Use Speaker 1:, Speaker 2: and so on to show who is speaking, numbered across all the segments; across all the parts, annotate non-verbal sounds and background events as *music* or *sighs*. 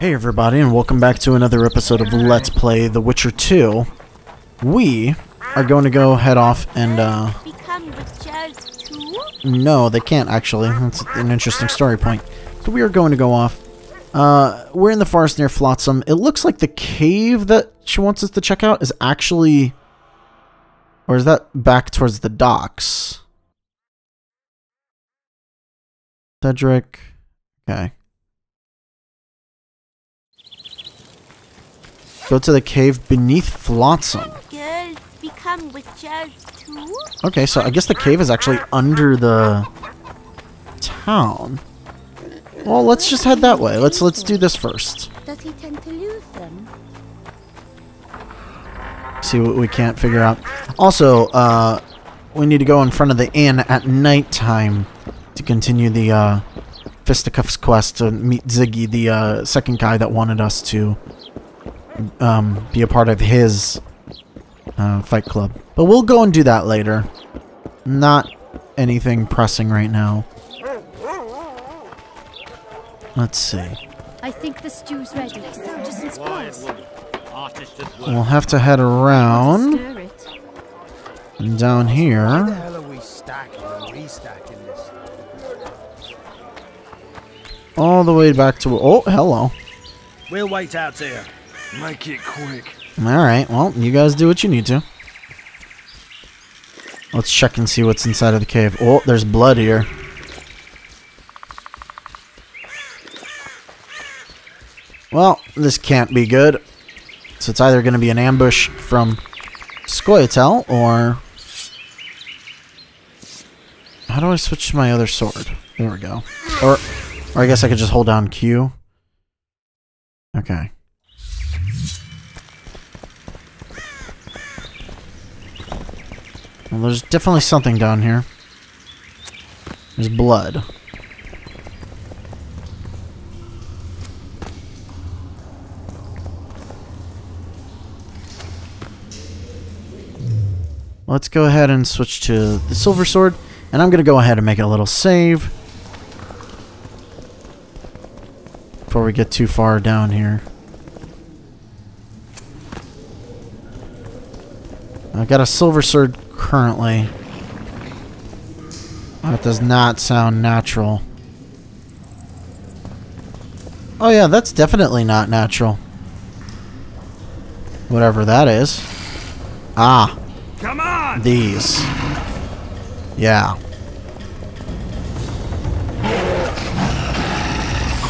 Speaker 1: Hey everybody, and welcome back to another episode of Let's Play The Witcher 2. We are going to go head off and, uh... No, they can't actually. That's an interesting story point. So we are going to go off. Uh, we're in the forest near Flotsam. It looks like the cave that she wants us to check out is actually... Or is that back towards the docks? Cedric... Okay. Go to the cave beneath Flotsam.
Speaker 2: Girls become witches too?
Speaker 1: Okay, so I guess the cave is actually under the town. Well, let's just head that way. Let's let's do this first.
Speaker 2: Does he tend to lose them?
Speaker 1: See what we can't figure out. Also, uh, we need to go in front of the inn at nighttime to continue the uh, Fisticuffs quest to meet Ziggy, the uh, second guy that wanted us to um, be a part of his uh, fight club. But we'll go and do that later. Not anything pressing right now. Let's see.
Speaker 3: I think the stew's ready. Soldiers and squaws.
Speaker 1: We'll have to head around and down here.
Speaker 4: hell are we stacking and restacking this?
Speaker 1: All the way back to... Oh, hello.
Speaker 4: We'll wait out here. Make it quick.
Speaker 1: Alright, well, you guys do what you need to. Let's check and see what's inside of the cave. Oh, there's blood here. Well, this can't be good. So it's either going to be an ambush from Scoia'tael, or... How do I switch to my other sword? There we go. Or, or I guess I could just hold down Q. Okay. Well, there's definitely something down here. There's blood. Let's go ahead and switch to the silver sword, and I'm going to go ahead and make a little save before we get too far down here. I've got a silver sword currently. That does not sound natural. Oh yeah, that's definitely not natural. Whatever that is. Ah,
Speaker 4: Come on!
Speaker 1: these. Yeah.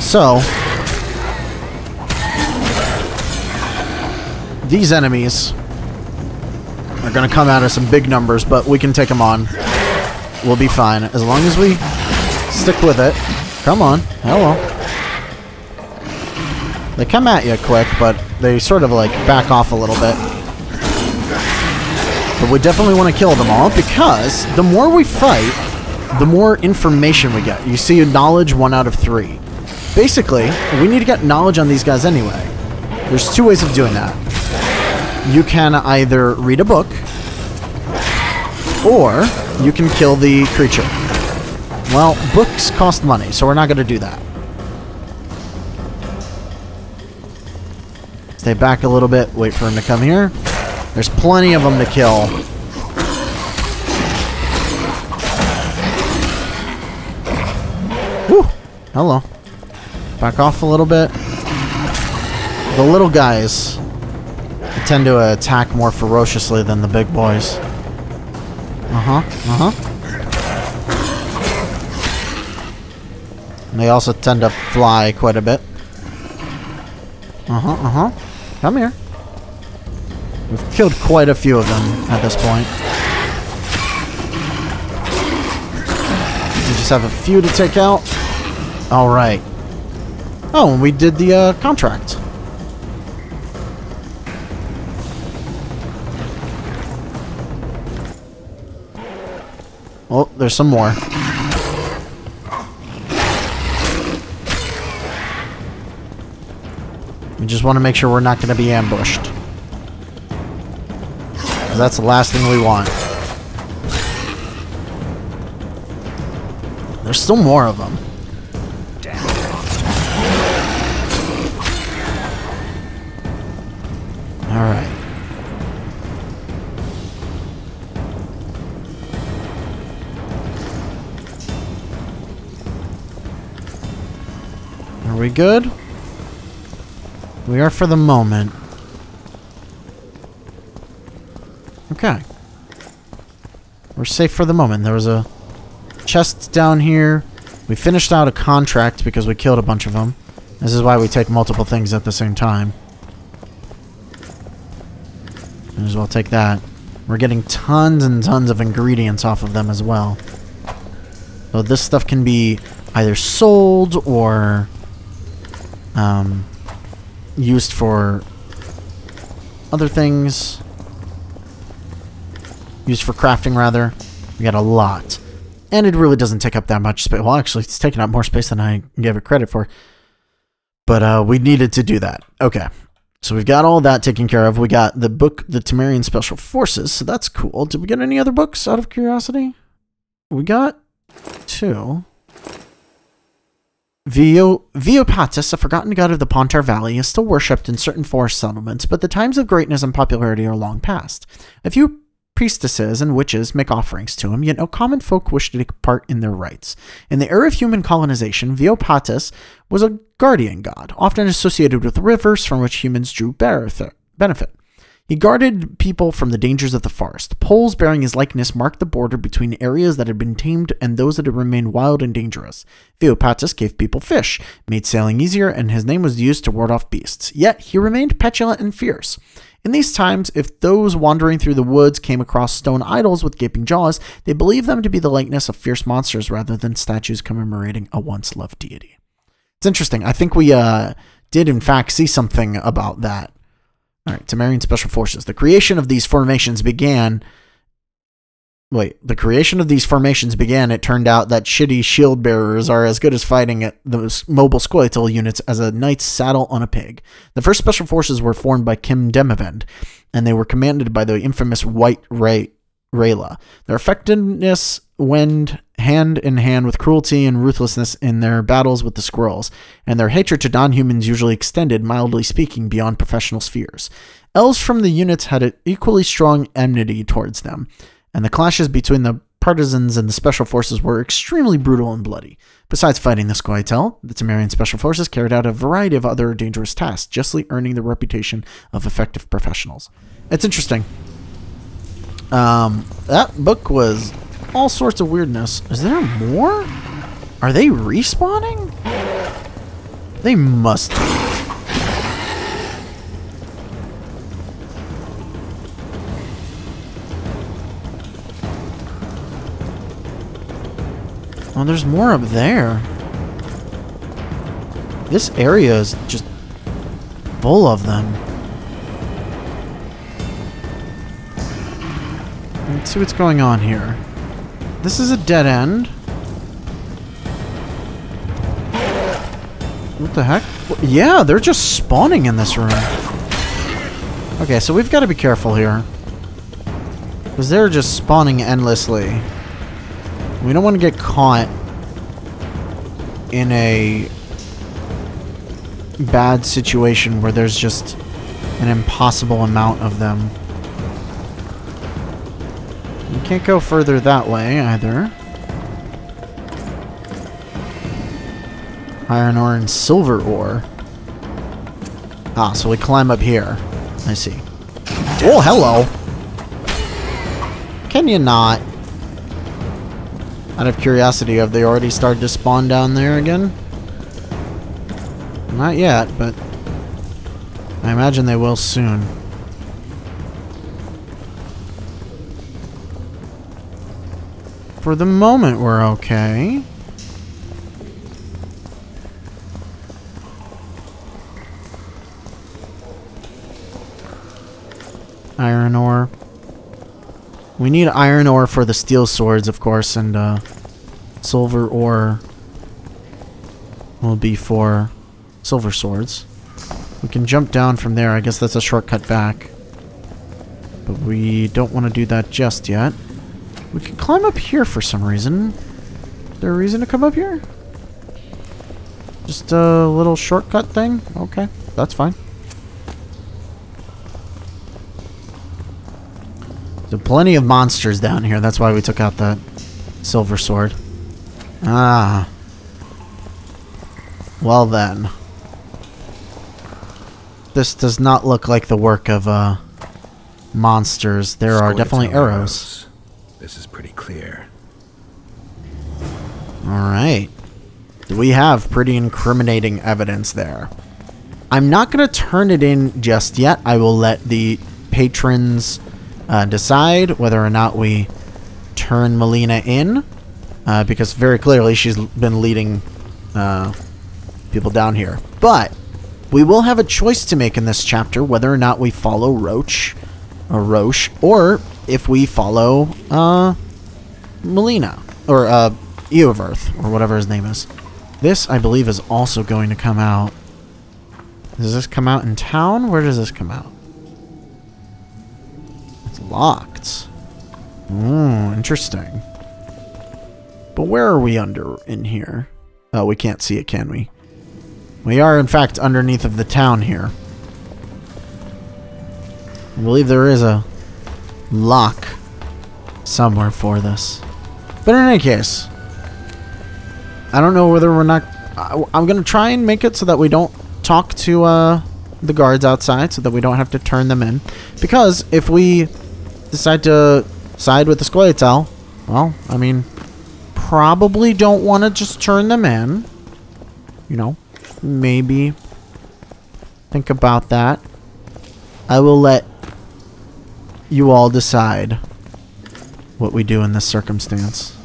Speaker 1: So, these enemies are going to come out of some big numbers, but we can take them on. We'll be fine. As long as we stick with it. Come on. Hello. They come at you quick, but they sort of like back off a little bit. But we definitely want to kill them all because the more we fight, the more information we get. You see knowledge one out of three. Basically, we need to get knowledge on these guys anyway. There's two ways of doing that. You can either read a book, or you can kill the creature. Well, books cost money, so we're not going to do that. Stay back a little bit, wait for him to come here. There's plenty of them to kill. Whew. Hello. Back off a little bit. The little guys tend to attack more ferociously than the big boys. Uh-huh, uh-huh. They also tend to fly quite a bit. Uh-huh, uh-huh. Come here. We've killed quite a few of them at this point. We just have a few to take out. Alright. Oh, and we did the uh, contract. There's some more. We just want to make sure we're not going to be ambushed. that's the last thing we want. There's still more of them. We good? We are for the moment. Okay. We're safe for the moment. There was a chest down here. We finished out a contract because we killed a bunch of them. This is why we take multiple things at the same time. Might as well take that. We're getting tons and tons of ingredients off of them as well. So this stuff can be either sold or um, used for other things. Used for crafting, rather. We got a lot. And it really doesn't take up that much space. Well, actually, it's taking up more space than I gave it credit for. But uh, we needed to do that. Okay. So we've got all that taken care of. We got the book, The Temerian Special Forces, so that's cool. Did we get any other books out of curiosity? We got two. Vio, Viopatis, a forgotten god of the Pontar Valley, is still worshipped in certain forest settlements, but the times of greatness and popularity are long past. A few priestesses and witches make offerings to him, yet no common folk wish to take part in their rites. In the era of human colonization, Viopatis was a guardian god, often associated with rivers from which humans drew benefit. He guarded people from the dangers of the forest. Poles bearing his likeness marked the border between areas that had been tamed and those that had remained wild and dangerous. Viopatis gave people fish, made sailing easier, and his name was used to ward off beasts. Yet he remained petulant and fierce. In these times, if those wandering through the woods came across stone idols with gaping jaws, they believed them to be the likeness of fierce monsters rather than statues commemorating a once loved deity. It's interesting. I think we uh, did, in fact, see something about that. All right, Temerian Special Forces. The creation of these formations began Wait, the creation of these formations began. It turned out that shitty shield bearers are as good as fighting at the mobile Scoia'tael units as a knight's saddle on a pig. The first special forces were formed by Kim Demavend, and they were commanded by the infamous White Ray Rayla. Their effectiveness went hand in hand with cruelty and ruthlessness in their battles with the squirrels, and their hatred to non-humans usually extended, mildly speaking, beyond professional spheres. Elves from the units had an equally strong enmity towards them and the clashes between the partisans and the special forces were extremely brutal and bloody. Besides fighting the Scoia'tael, the Temerian special forces carried out a variety of other dangerous tasks, justly earning the reputation of effective professionals. It's interesting. Um, that book was all sorts of weirdness. Is there more? Are they respawning? They must be. Oh, there's more up there. This area is just full of them. Let's see what's going on here. This is a dead end. What the heck? Yeah, they're just spawning in this room. Okay, so we've got to be careful here. Because they're just spawning endlessly. We don't want to get caught in a bad situation where there's just an impossible amount of them. Can't go further that way either. Iron ore and silver ore. Ah, so we climb up here. I see. Oh, hello! Can you not? Out of curiosity, have they already started to spawn down there again? Not yet, but I imagine they will soon. For the moment, we're okay. Iron ore. We need iron ore for the steel swords, of course, and uh, silver ore will be for silver swords. We can jump down from there. I guess that's a shortcut back. But we don't want to do that just yet. We can climb up here for some reason. Is there a reason to come up here? Just a little shortcut thing? Okay, that's fine. So plenty of monsters down here. That's why we took out that silver sword. Ah. Well then. This does not look like the work of uh monsters. There are definitely arrows.
Speaker 5: This is pretty clear.
Speaker 1: Alright. We have pretty incriminating evidence there. I'm not going to turn it in just yet. I will let the patrons uh, decide whether or not we turn Malena in. Uh, because very clearly she's been leading uh, people down here. But we will have a choice to make in this chapter whether or not we follow Roach or Roche or if we follow uh, Malena or uh, Iorveth or whatever his name is. This, I believe, is also going to come out. Does this come out in town? Where does this come out? It's locked. Ooh, interesting. But where are we under in here? Oh, we can't see it, can we? We are, in fact, underneath of the town here. I believe there is a lock somewhere for this. But in any case, I don't know whether we're not. I, I'm gonna try and make it so that we don't talk to uh, the guards outside, so that we don't have to turn them in. Because if we decide to side with the Scoia'tael, well, I mean, probably don't want to just turn them in. You know, maybe think about that. I will let you all decide what we do in this circumstance.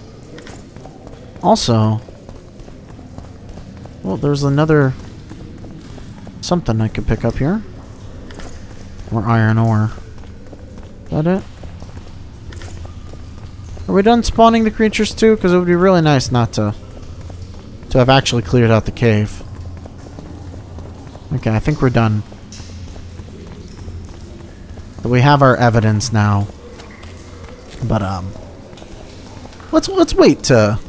Speaker 1: Also, well, there's another something I could pick up here. Or iron ore. Is that it? Are we done spawning the creatures too? Because it would be really nice not to to have actually cleared out the cave. Okay, I think we're done. We have our evidence now. But um let's let's wait to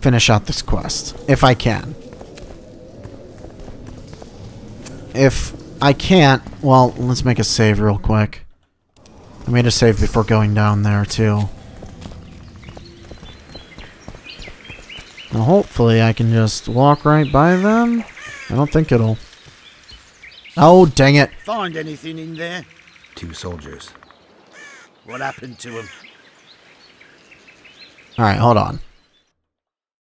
Speaker 1: finish out this quest if I can. If I can't, well, let's make a save real quick. I made a save before going down there too. Now hopefully I can just walk right by them. I don't think it'll. Oh, dang it.
Speaker 4: Find anything in there?
Speaker 5: Two soldiers.
Speaker 4: What happened to him?
Speaker 1: Alright, hold on.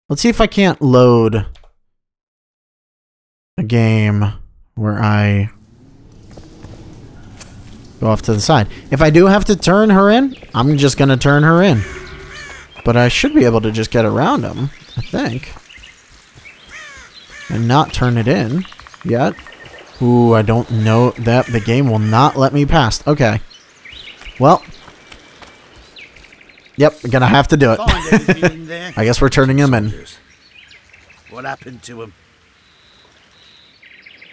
Speaker 1: Let's see if I can't load a game where I go off to the side. If I do have to turn her in, I'm just going to turn her in. But I should be able to just get around them, I think. And not turn it in yet. Ooh, I don't know that the game will not let me pass. Okay. Well. Yep, gonna have to do it.
Speaker 4: Find anything in there?
Speaker 1: I guess we're turning him in.
Speaker 4: What happened to them?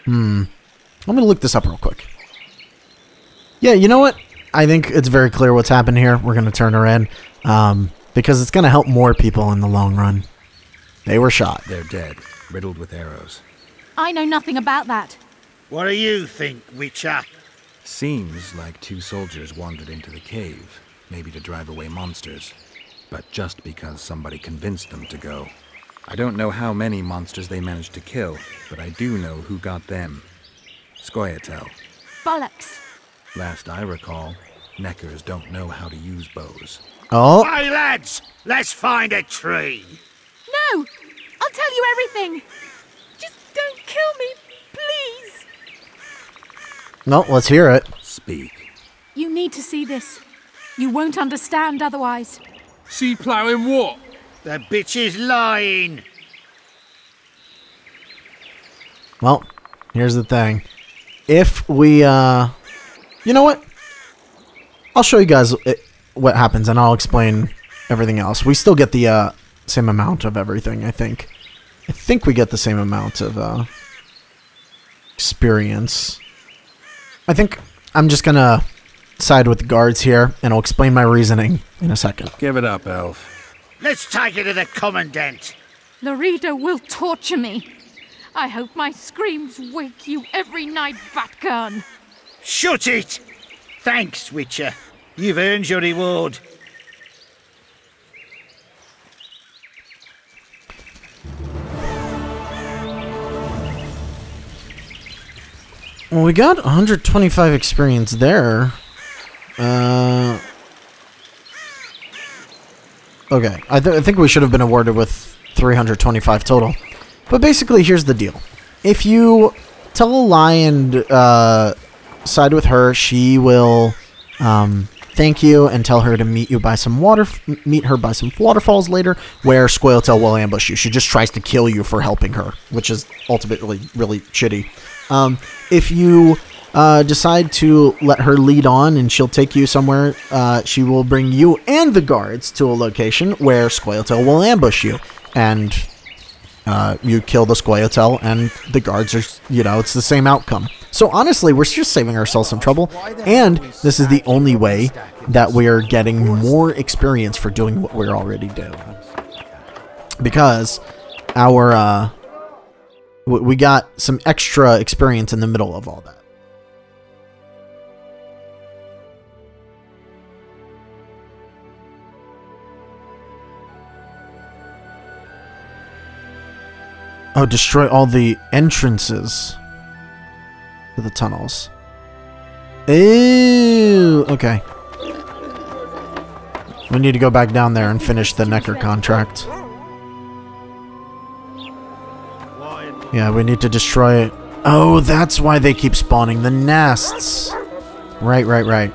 Speaker 1: I'm gonna look this up real quick. Yeah, you know what? I think it's very clear what's happened here. We're gonna turn her in, um, because it's gonna help more people in the long run. They were shot.
Speaker 5: They're dead, riddled with arrows.
Speaker 3: I know nothing about that.
Speaker 4: What do you think, Witcher?
Speaker 5: Seems like two soldiers wandered into the cave, maybe to drive away monsters. But just because somebody convinced them to go. I don't know how many monsters they managed to kill, but I do know who got them. Scoia'tael.
Speaker 3: Bollocks.
Speaker 5: Last I recall, Nekkers don't know how to use bows.
Speaker 1: Oh,
Speaker 4: Hey, lads! Let's find a tree!
Speaker 3: No! I'll tell you everything. Just don't kill me, please.
Speaker 1: No, let's hear it.
Speaker 5: Speak.
Speaker 3: You need to see this. You won't understand otherwise.
Speaker 6: She ploughing what?
Speaker 4: The bitch is lying!
Speaker 1: Well, here's the thing. If we, uh, you know what? I'll show you guys it, what happens, and I'll explain everything else. We still get the uh, same amount of everything, I think. I think we get the same amount of uh, experience. I think I'm just gonna side with the guards here, and I'll explain my reasoning in a second.
Speaker 5: Give it up, Elf.
Speaker 4: Let's take it to the Commandant!
Speaker 3: Loredo will torture me. I hope my screams wake you every night, Vatkan.
Speaker 4: Shut it! Thanks, Witcher. You've earned your reward.
Speaker 1: Well, we got 125 experience there. Uh, okay, I, th I think we should have been awarded with 325 total. But basically, here's the deal. If you tell a lie and uh, side with her, she will um, thank you and tell her to meet you by some water, meet her by some waterfalls later, where Squirreltail will ambush you. She just tries to kill you for helping her, which is ultimately really shitty. Um, if you uh, decide to let her lead on and she'll take you somewhere, uh, she will bring you and the guards to a location where Squirreltail will ambush you, and uh, you kill the Squirreltail, and the guards are, you know, it's the same outcome. So honestly, we're just saving ourselves some trouble, and this is the only way that we are getting more experience for doing what we're already doing. Because our, uh, we got some extra experience in the middle of all that. Oh, destroy all the entrances to the tunnels. Ew. Okay. We need to go back down there and finish the Nekker contract. Yeah, we need to destroy it. Oh, that's why they keep spawning the nests. Right, right, right.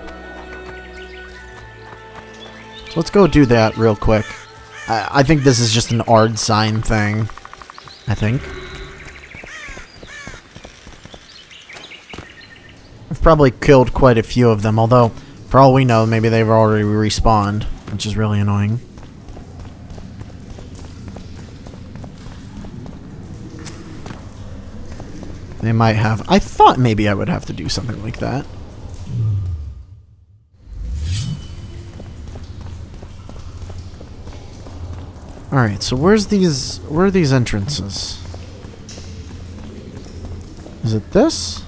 Speaker 1: Let's go do that real quick. I, I think this is just an Ard sign thing. I think. I've probably killed quite a few of them, although, for all we know, maybe they've already respawned, which is really annoying. They might have. I thought maybe I would have to do something like that. Alright, so where's these... Where are these entrances? Is it this?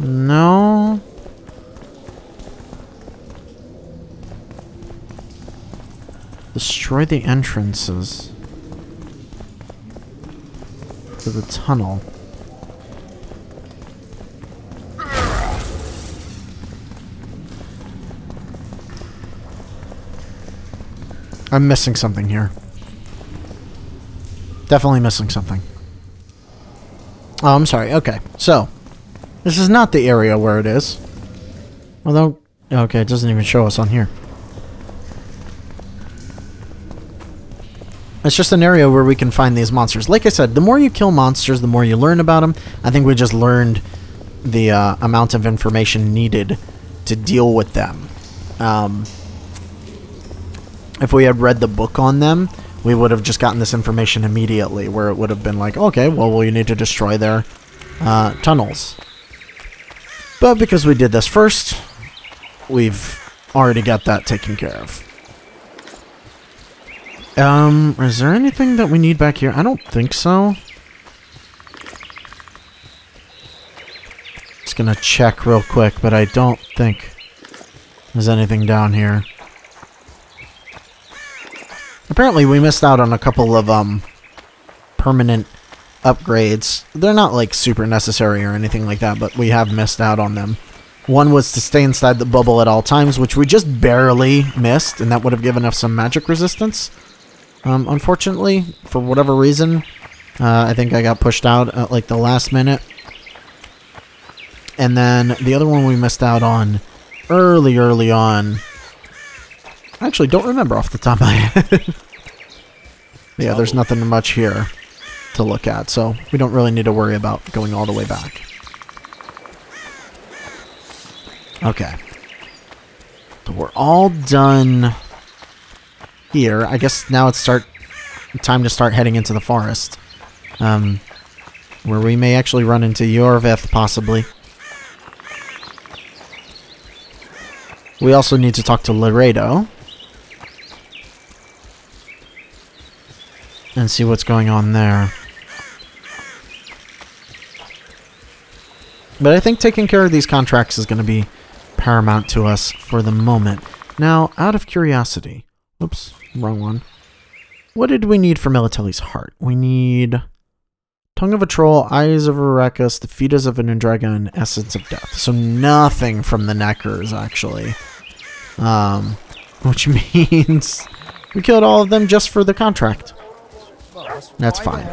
Speaker 1: No. Destroy the entrances to the tunnel. I'm missing something here. Definitely missing something. Oh, I'm sorry. Okay, so this is not the area where it is. Although, okay, it doesn't even show us on here. It's just an area where we can find these monsters. Like I said, the more you kill monsters, the more you learn about them. I think we just learned the uh, amount of information needed to deal with them. Um, if we had read the book on them, we would have just gotten this information immediately, where it would have been like, okay, well, we need to destroy their uh, tunnels. But because we did this first, we've already got that taken care of. Um, is there anything that we need back here? I don't think so. Just gonna check real quick, but I don't think there's anything down here. Apparently we missed out on a couple of um permanent upgrades. They're not like super necessary or anything like that, but we have missed out on them. One was to stay inside the bubble at all times, which we just barely missed, and that would have given us some magic resistance. Um, unfortunately, for whatever reason, uh, I think I got pushed out at like the last minute. And then the other one we missed out on early, early on. I actually don't remember off the top of my *laughs* head. yeah, there's nothing much here to look at, so we don't really need to worry about going all the way back. Okay. So we're all done here. I guess now it's start time to start heading into the forest. Um, where we may actually run into Iorveth, possibly. We also need to talk to Loredo. And see what's going on there. But I think taking care of these contracts is going to be paramount to us for the moment. Now, out of curiosity, oops, wrong one. What did we need for Melitele's heart? We need Tongue of a Troll, Eyes of Arachas, the Fetus of an Endrega, and Essence of Death. So nothing from the Nekkers, actually. Um, which *laughs* means we killed all of them just for the contract. That's fine.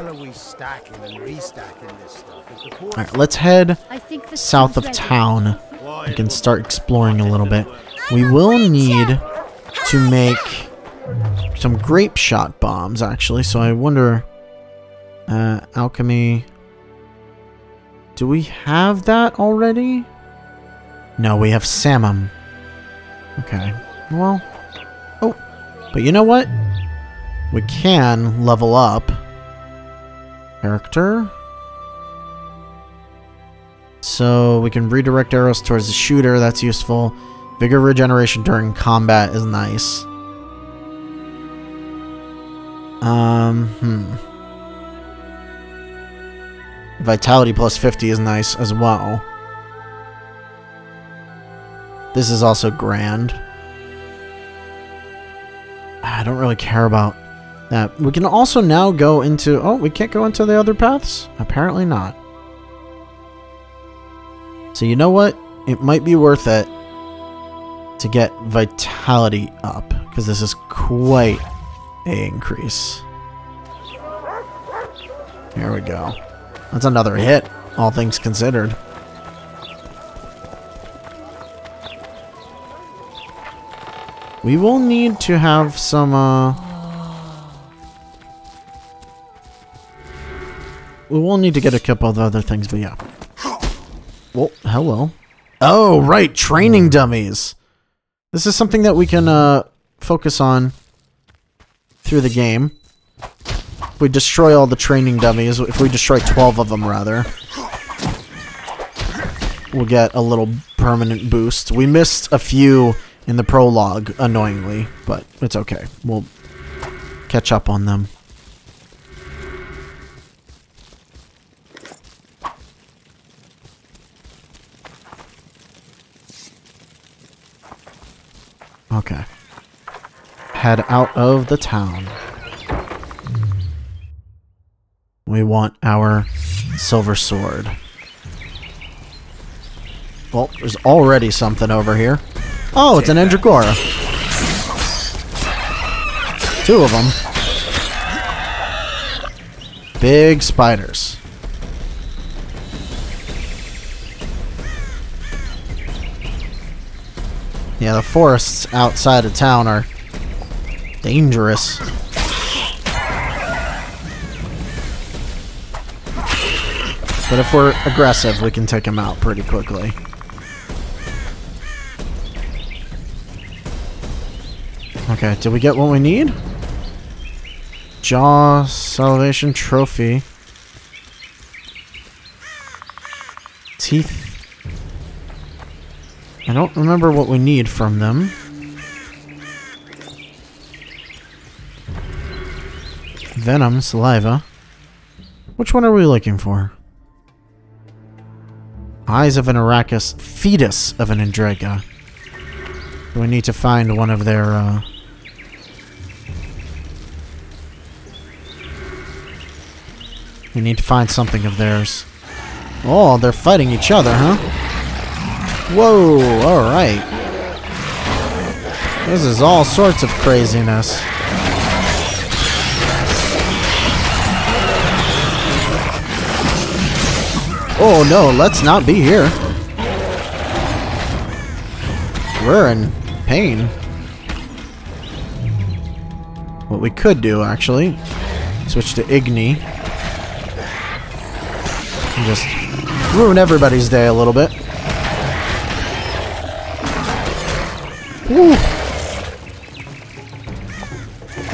Speaker 1: Alright, let's head
Speaker 3: I think the
Speaker 1: south of town. We can start exploring a little bit. We will need to make some grape shot bombs, actually. So I wonder, uh, alchemy. Do we have that already? No, we have samum. Okay. Well. Oh, but you know what? We can level up. Character. So we can redirect arrows towards the shooter. That's useful. Vigor regeneration during combat is nice. Um, hmm. Vitality plus 50 is nice as well. This is also grand. I don't really care about that. We can also now go into... Oh, we can't go into the other paths? Apparently not. So you know what? It might be worth it to get vitality up because this is quite increase. Here we go. That's another hit, all things considered. We will need to have some, uh... We will need to get a couple of other things, but yeah. Well, hello. Oh, right, training dummies. This is something that we can uh, focus on through the game. If we destroy all the training dummies, if we destroy 12 of them, rather, we'll get a little permanent boost. We missed a few in the prologue, annoyingly, but it's okay. We'll catch up on them. Okay. Head out of the town. We want our silver sword. Well, there's already something over here. Oh, it's an Endragora. Two of them. Big spiders. Yeah, the forests outside of town are dangerous. But if we're aggressive, we can take them out pretty quickly. Okay, did we get what we need? Jaw Salvation Trophy. Teeth. I don't remember what we need from them. Venom, saliva. Which one are we looking for? Eyes of an Arachas, fetus of an Endrega. We need to find one of their, uh... We need to find something of theirs. Oh, they're fighting each other, huh? Whoa, alright. This is all sorts of craziness. Oh no, let's not be here. We're in pain. What we could do, actually, switch to Igni. And just ruin everybody's day a little bit. Woo.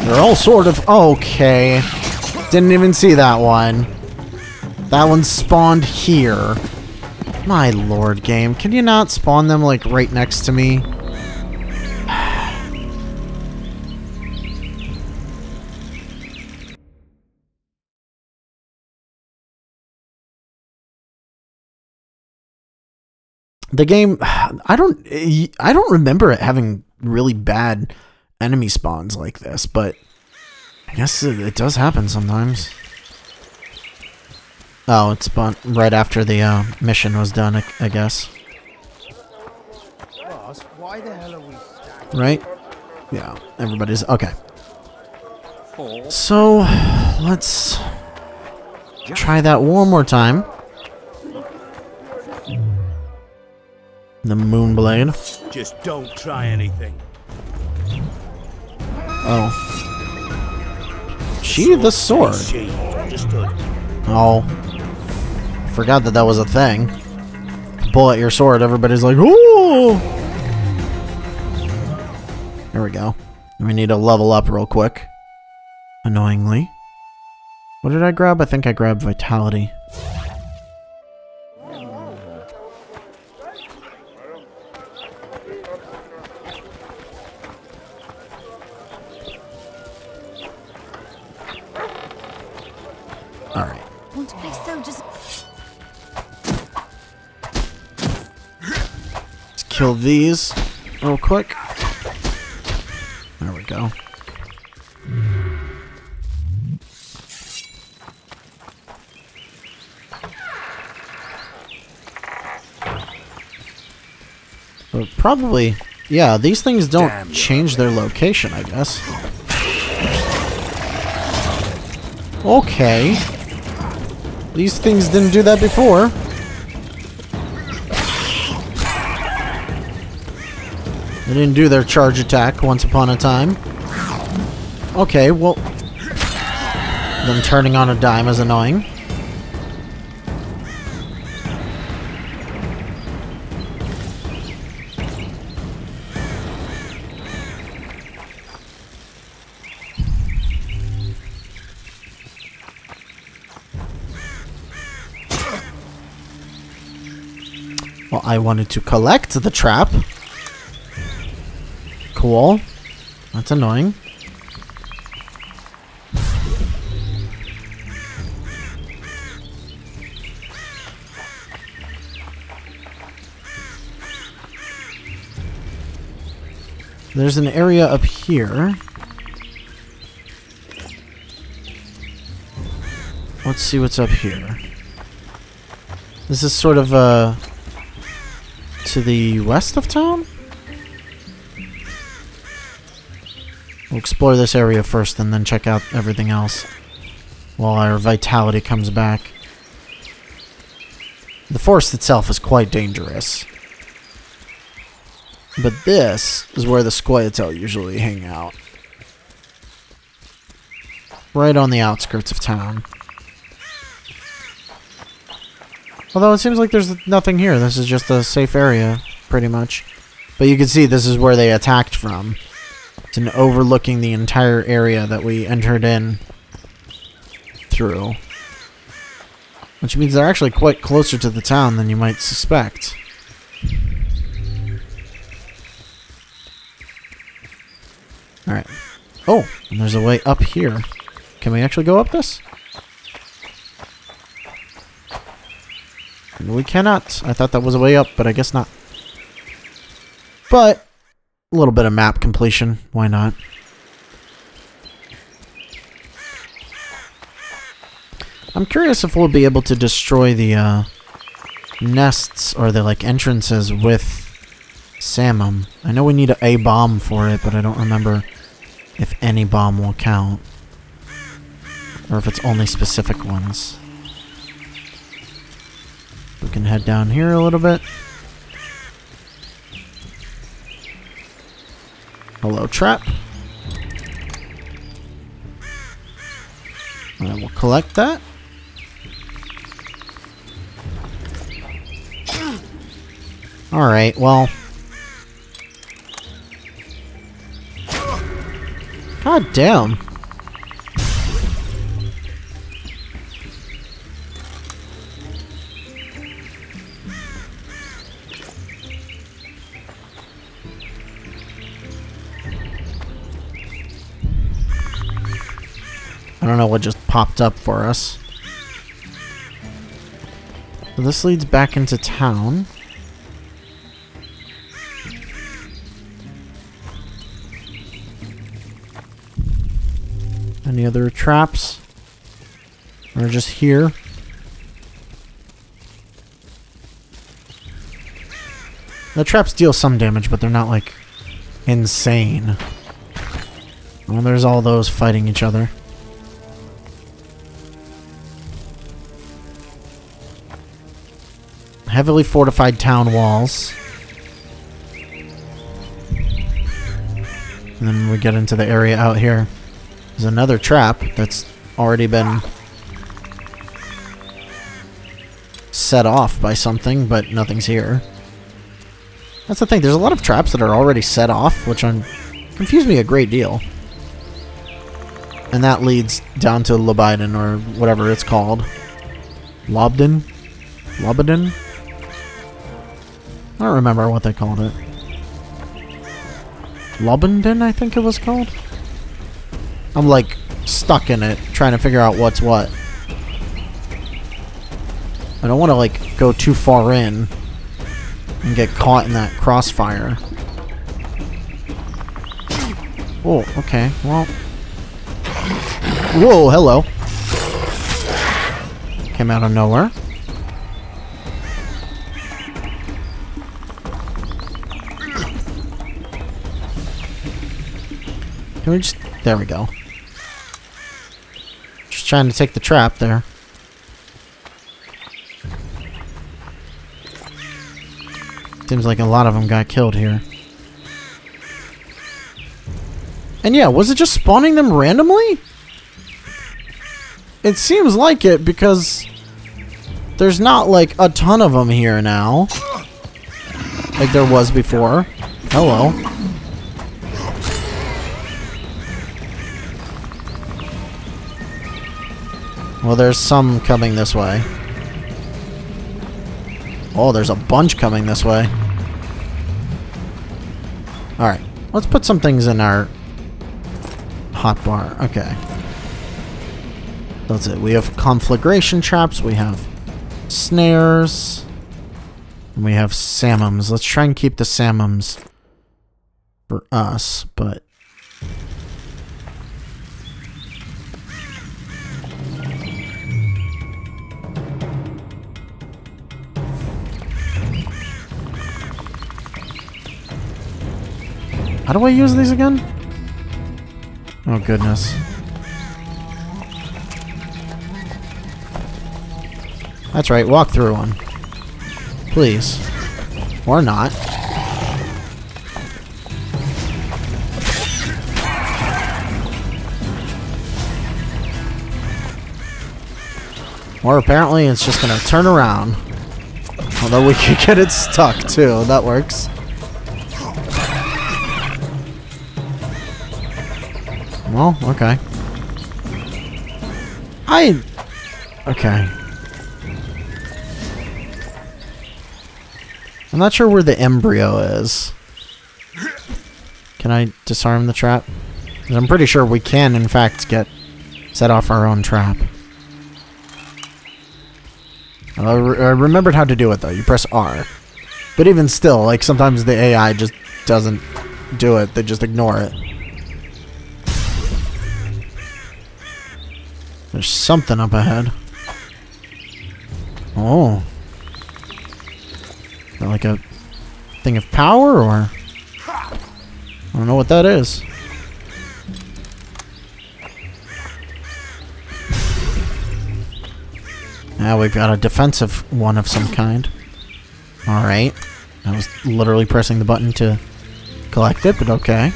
Speaker 1: They're all sort of... Okay. Didn't even see that one. That one spawned here. My lord, game. Can you not spawn them, like, right next to me? *sighs* the game *sighs* I don't I don't remember it having really bad enemy spawns like this, but I guess it, it does happen sometimes. Oh, it spawned right after the uh, mission was done, I, I guess.
Speaker 7: Boss, why the hell are we
Speaker 1: Right? Yeah, everybody's okay. So, let's try that one more time. The Moonblade.
Speaker 4: Just don't try anything.
Speaker 1: Oh. She the sword. Oh. Forgot that that was a thing. Pull out your sword, everybody's like, ooh! There we go. We need to level up real quick. Annoyingly. What did I grab? I think I grabbed Vitality. Kill these real quick. There we go. But probably, yeah, these things don't
Speaker 5: Damn,
Speaker 1: change their location, I guess. Okay. These things didn't do that before. They didn't do their charge attack once upon a time. Okay, well... Them turning on a dime is annoying. Well, I wanted to collect the trap. Cool. That's annoying. There's an area up here. Let's see what's up here. This is sort of, uh, to the west of town? Explore this area first and then check out everything else while our vitality comes back. The forest itself is quite dangerous. But this is where the Scoia'tael usually hang out. Right on the outskirts of town. Although it seems like there's nothing here. This is just a safe area, pretty much. But you can see this is where they attacked from. It's an overlooking the entire area that we entered in through. Which means they're actually quite closer to the town than you might suspect. Alright. Oh, and there's a way up here. Can we actually go up this? We cannot. I thought that was a way up, but I guess not. But, a little bit of map completion. Why not? I'm curious if we'll be able to destroy the uh, nests or the like entrances with Samum. I know we need a, a bomb for it, but I don't remember if any bomb will count. Or if it's only specific ones. We can head down here a little bit. Hello, trap. I will collect that. Alright, well. God damn. I don't know what just popped up for us. So this leads back into town. Any other traps? Or just here? The traps deal some damage, but they're not, like, insane. Well, there's all those fighting each other. Heavily fortified town walls. And then we get into the area out here. There's another trap that's already been set off by something, but nothing's here. That's the thing, there's a lot of traps that are already set off, which un confuse me a great deal. And that leads down to Lobiden, or whatever it's called. Lobden? Lobiden? I don't remember what they called it. Lobenden, I think it was called? I'm like stuck in it, trying to figure out what's what. I don't want to like go too far in and get caught in that crossfire. Oh, okay. Well. Whoa, hello. Came out of nowhere. Can we just... There we go. Just trying to take the trap there. Seems like a lot of them got killed here. And yeah, was it just spawning them randomly? It seems like it because there's not like a ton of them here now. Like there was before. Oh Hello. Well, there's some coming this way. Oh, there's a bunch coming this way. Alright, let's put some things in our hotbar. Okay. That's it. We have conflagration traps, we have snares, and we have Samums. Let's try and keep the Samums for us, but How do I use these again? Oh, goodness. That's right, walk through one. Please. Or not. Or apparently it's just gonna turn around. Although we could get it stuck too, that works. Well, okay. I... Okay. I'm not sure where the embryo is. Can I disarm the trap? I'm pretty sure we can, in fact, get set off our own trap. I, re I remembered how to do it, though. You press R. But even still, like, sometimes the AI just doesn't do it. They just ignore it. There's something up ahead. Oh. Like a thing of power, or... I don't know what that is. Now we've got a defensive one of some kind. Alright. I was literally pressing the button to collect it, but okay.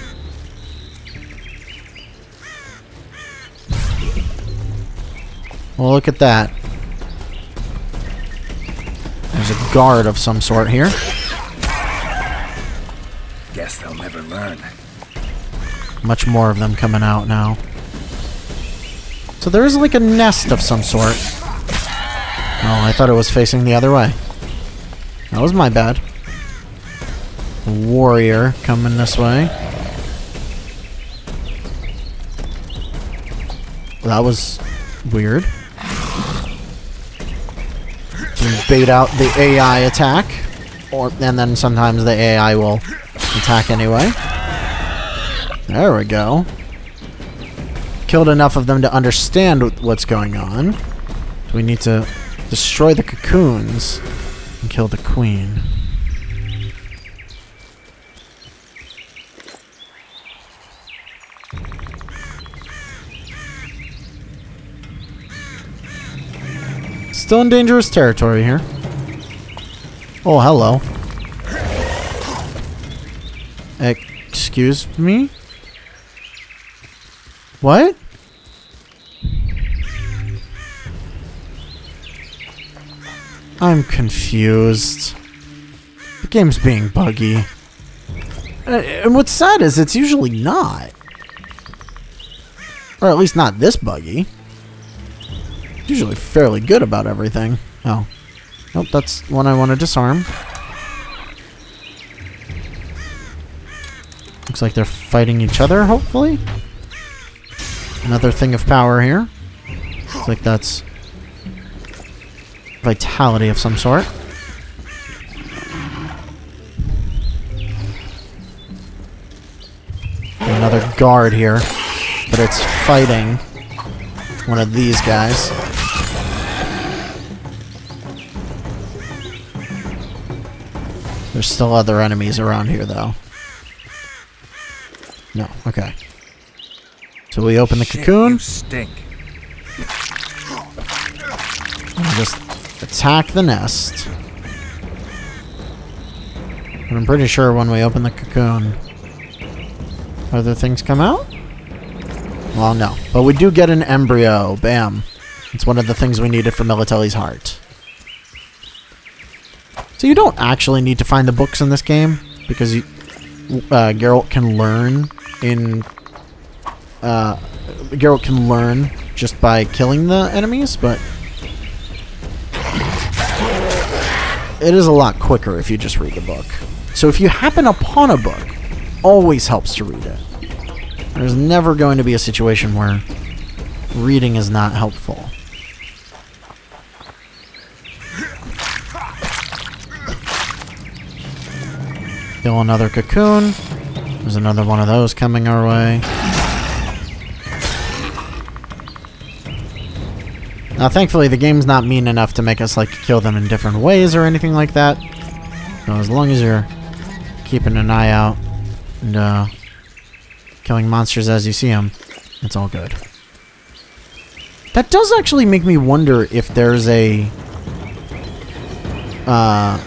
Speaker 1: Well, look at that. There's a guard of some sort here.
Speaker 5: Guess they'll never learn.
Speaker 1: Much more of them coming out now. So there is like a nest of some sort. Oh, I thought it was facing the other way. That was my bad. Warrior coming this way. That was weird. You bait out the AI attack, or and then sometimes the AI will attack anyway. There we go. killed enough of them to understand what's going on. We need to destroy the cocoons and kill the queen. Still in dangerous territory here. Oh, hello. Excuse me? What? I'm confused. The game's being buggy. Uh, And what's sad is it's usually not. Or at least not this buggy. Usually fairly good about everything. Oh. Nope, that's one I want to disarm. Looks like they're fighting each other, hopefully. Another thing of power here. Looks like that's vitality of some sort. Another guard here, but it's fighting one of these guys. There's still other enemies around here, though. No, okay. So we open the
Speaker 5: Shit,
Speaker 1: cocoon.
Speaker 5: You stink.
Speaker 1: and just attack the nest. But I'm pretty sure when we open the cocoon, other things come out? Well, no. But we do get an embryo. Bam. It's one of the things we needed for Melitele's heart. So you don't actually need to find the books in this game, because you, uh, Geralt can learn in... Uh, Geralt can learn just by killing the enemies, but it is a lot quicker if you just read the book. So if you happen upon a book, always helps to read it. There's never going to be a situation where reading is not helpful. Kill another cocoon. There's another one of those coming our way. Now, thankfully, the game's not mean enough to make us like kill them in different ways or anything like that. So as long as you're keeping an eye out and uh, killing monsters as you see them, it's all good. That does actually make me wonder if there's a uh,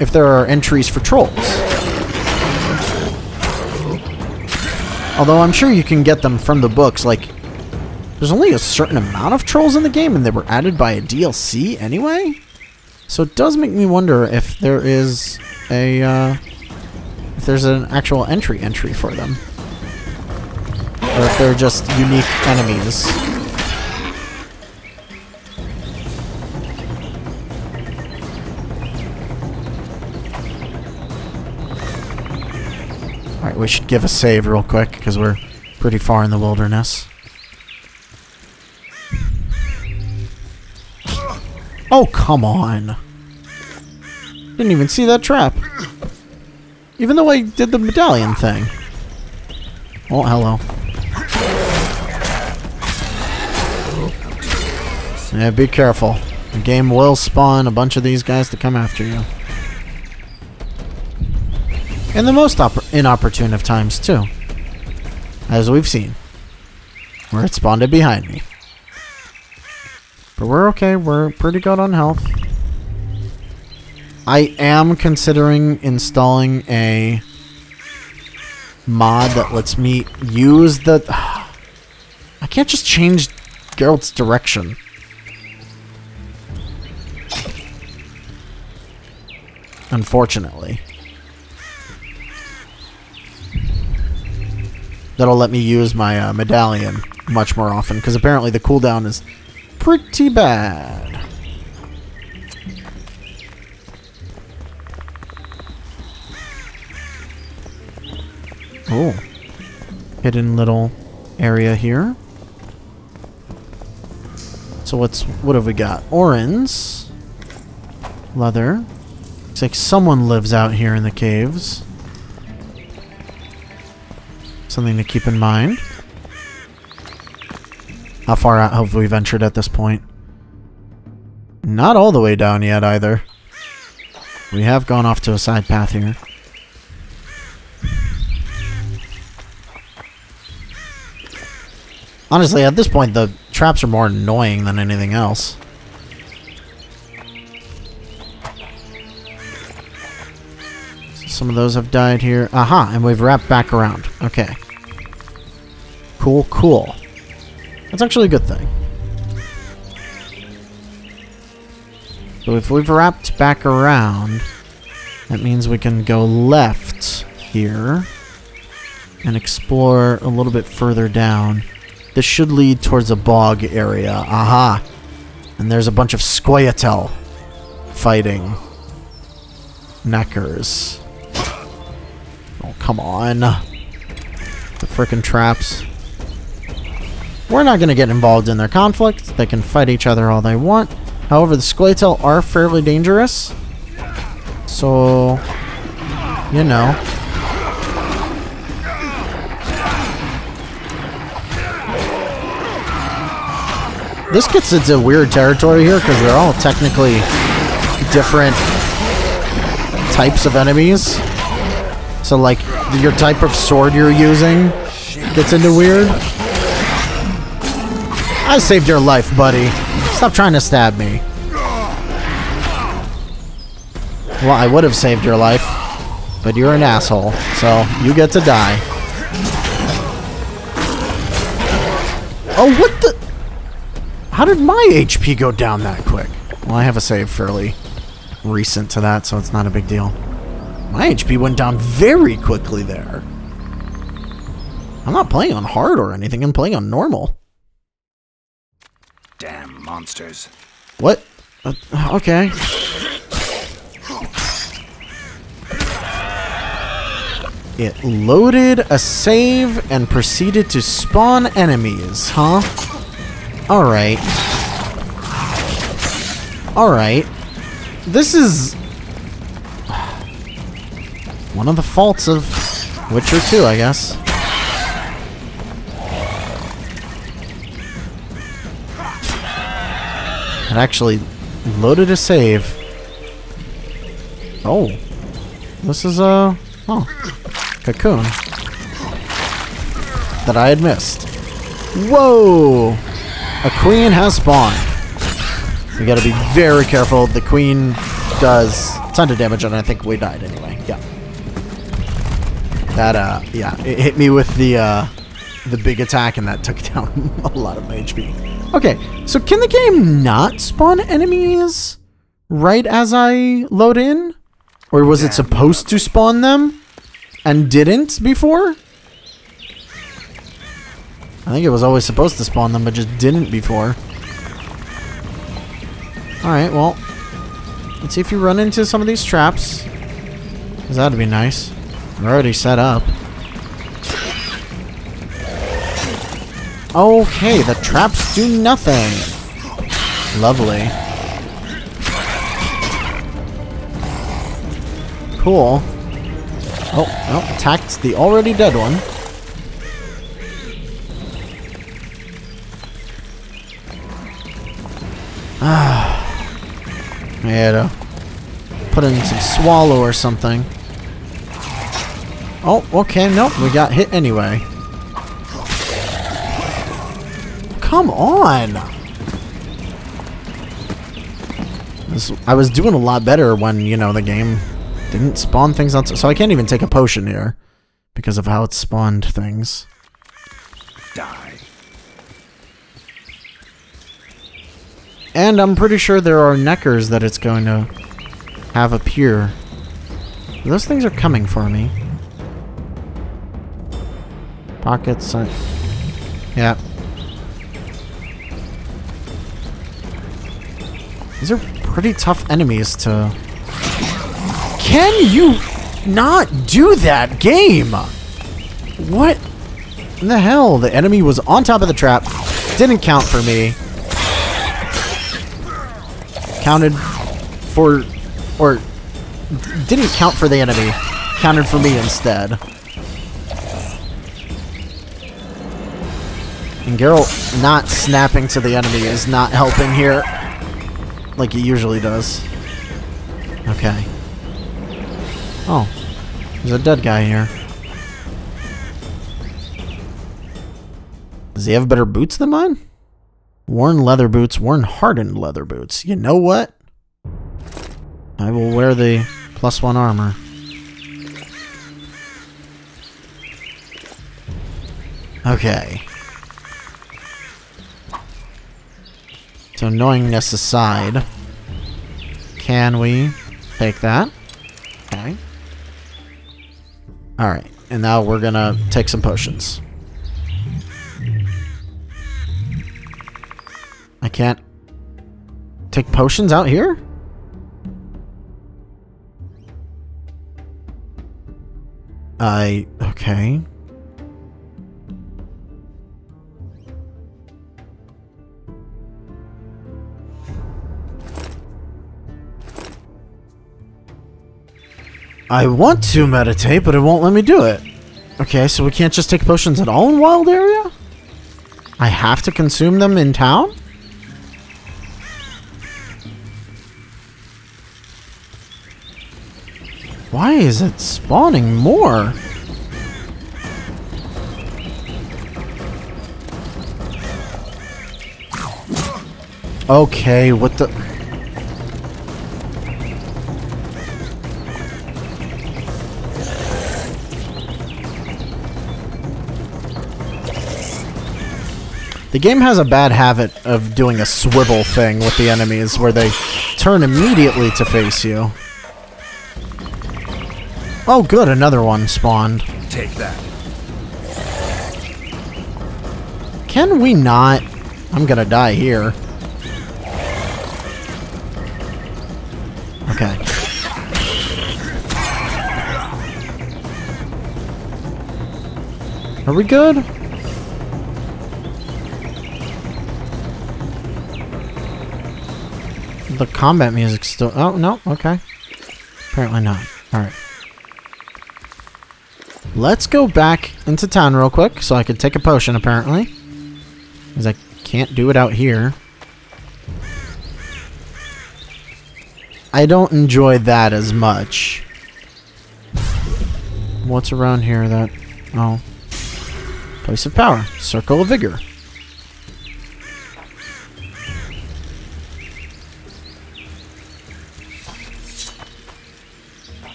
Speaker 1: if there are entries for trolls. Although I'm sure you can get them from the books, like there's only a certain amount of trolls in the game, and they were added by a DLC anyway. So it does make me wonder if there is a uh, if there's an actual entry entry for them, or if they're just unique enemies. We should give a save real quick because we're pretty far in the wilderness. Oh, come on. Didn't even see that trap. Even though I did the medallion thing. Oh, hello. Yeah, be careful. The game will spawn a bunch of these guys to come after you. And the most inopportune of times, too. As we've seen. Where it spawned it behind me. But we're okay. We're pretty good on health. I am considering installing a mod that lets me use the... I can't just change Geralt's direction. Unfortunately. That'll let me use my uh, medallion much more often, because apparently the cooldown is pretty bad. Oh. Hidden little area here. So what's what have we got? Orens. Leather. Looks like someone lives out here in the caves. Something to keep in mind. How far out have we ventured at this point? Not all the way down yet, either. We have gone off to a side path here. Honestly, at this point, the traps are more annoying than anything else. Some of those have died here. Aha, and we've wrapped back around. Okay. Cool, cool. That's actually a good thing. So if we've wrapped back around, that means we can go left here and explore a little bit further down. This should lead towards a bog area. Aha! And there's a bunch of Scoia'tael fighting Nekkers. Come on. The frickin' traps. We're not going to get involved in their conflict. They can fight each other all they want. However, the Scoia'tael are fairly dangerous. So, you know. This gets into weird territory here because they're all technically different types of enemies. So, like, your type of sword you're using gets into weird. I saved your life, buddy. Stop trying to stab me. Well, I would have saved your life, but you're an asshole, so you get to die. Oh, what the? How did my HP go down that quick? Well, I have a save fairly recent to that, so it's not a big deal. My HP went down very quickly there. I'm not playing on hard or anything, I'm playing on normal.
Speaker 5: Damn monsters.
Speaker 1: What? Uh, okay. It loaded a save and proceeded to spawn enemies, huh? Alright. Alright. This is... One of the faults of Witcher 2, I guess. It actually loaded a save. Oh. This is a... Oh. Cocoon. That I had missed. Whoa! A queen has spawned. We gotta be very careful. The queen does a ton of damage, and I think we died anyway. Yeah. That, uh, yeah. It hit me with the, uh, the big attack, and that took *laughs* down a lot of my HP. Okay, so can the game not spawn enemies right as I load in? Or was it supposed to spawn them and didn't before? I think it was always supposed to spawn them, but just didn't before. Alright, well, let's see if you run into some of these traps. Because that'd be nice. We're already set up. Okay, the traps do nothing. Lovely. Cool. Oh, oh, attacked the already dead one. Ah. Had to put in some swallow or something. Oh, okay, nope, we got hit anyway. Come on! This, I was doing a lot better when, you know, the game didn't spawn things outside. So I can't even take a potion here because of how it spawned things.
Speaker 5: Die.
Speaker 1: And I'm pretty sure there are nekkers that it's going to have appear. Those things are coming for me. Pockets. Uh, yeah. These are pretty tough enemies to... Can you not do that game? What in the hell? The enemy was on top of the trap. Didn't count for me. Counted for... Or... Didn't count for the enemy. Counted for me instead. And Geralt not snapping to the enemy is not helping here. Like he usually does. Okay. Oh. There's a dead guy here. Does he have better boots than mine? Worn leather boots, worn hardened leather boots. You know what? I will wear the plus one armor. Okay. So annoyingness aside, can we take that? Okay. Alright, and now we're gonna take some potions. I can't take potions out here? I... okay. I want to meditate, but it won't let me do it. Okay, so we can't just take potions at all in Wild Area? I have to consume them in town? Why is it spawning more? Okay, what the... The game has a bad habit of doing a swivel thing with the enemies where they turn immediately to face you. Oh good, another one spawned.
Speaker 5: Take that.
Speaker 1: Can we not? I'm gonna die here. Okay. Are we good? The combat music still... Oh, no, okay. Apparently not. Alright. Let's go back into town real quick so I can take a potion, apparently. Because I can't do it out here. I don't enjoy that as much. What's around here that... Oh. Place of power. Circle of vigor.